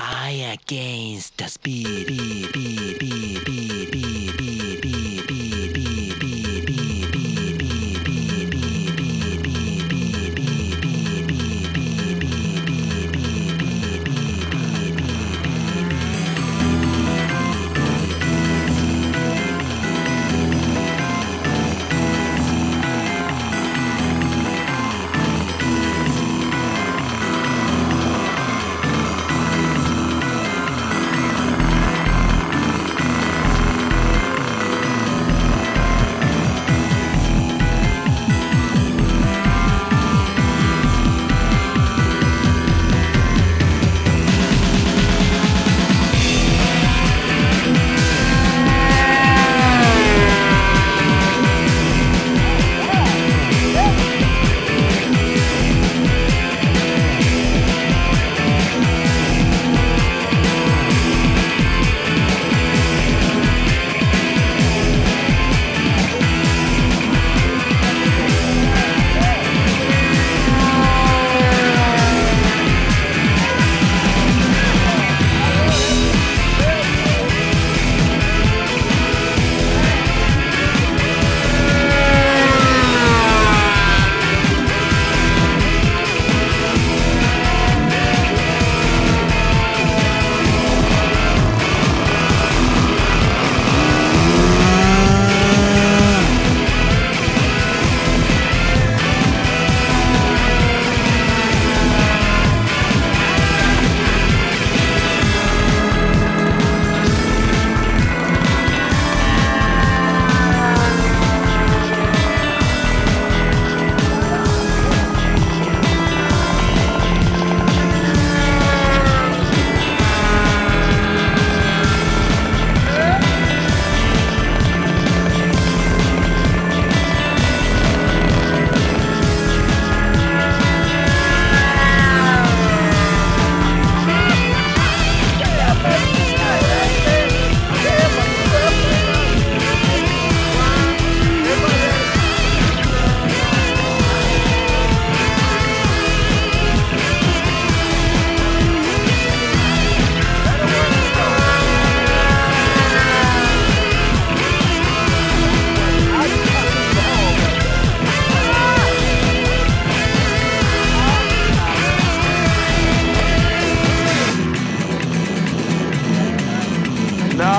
I against the speed, speed, speed, speed, speed.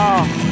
Oh.